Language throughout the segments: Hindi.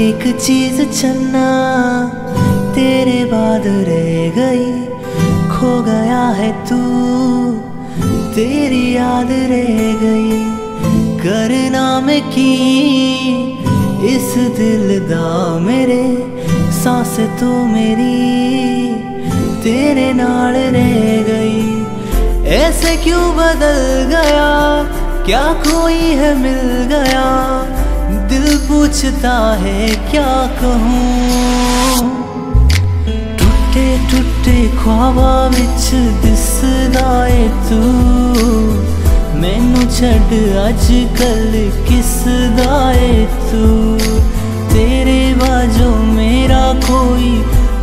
चीज़ चन्ना तेरे बाद रह गई, खो गया है तू। तेरी याद रह गई करना में की, इस दिल दा मेरे, सांस तो मेरी। तेरे नाल रह गई, ऐसे क्यों बदल गया? क्या कोई है मिल गया? दिल पूछता है, क्या कहूँ? टूटे टूटे ख्वाबा विच दिसदा है तू। मैनू छड़ अजकल किसदा है तू। तेरे बाजो मेरा कोई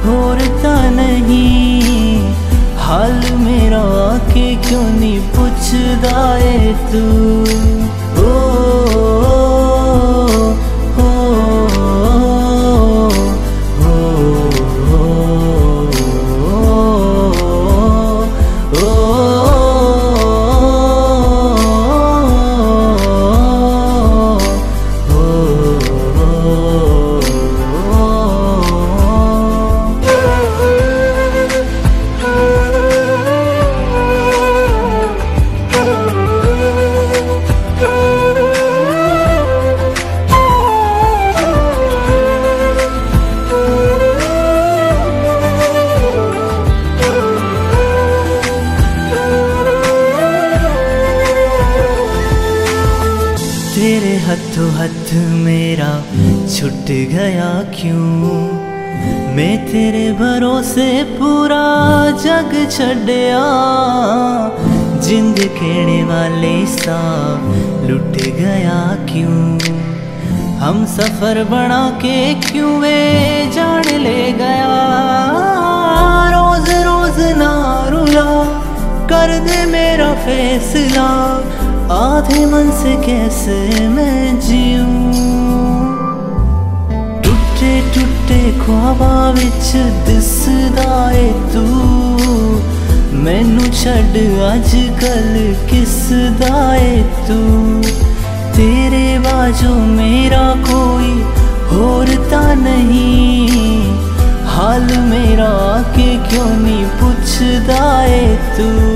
होरता नहीं। हाल मेरा आके क्यों नहीं पूछदा है तू? तेरे हथों हथ मेरा छुट गया क्यों? मैं तेरे भरोसे पूरा जग जिंद कहने वाले सा लुट गया क्यों? हम सफ़र बना के क्यों वे जान ले गया? रोज रोज ना रुला, कर दे मेरा फैसला। आधे मन से कैसे मैं जीऊं? टुटे टुटे ख्वाबां विच दिसदा तू। मैनू छड़ अजकल किस दा तू? तेरे बाजो मेरा कोई होरता नहीं। हाल मेरा के क्यों नहीं पुछदा ए तू?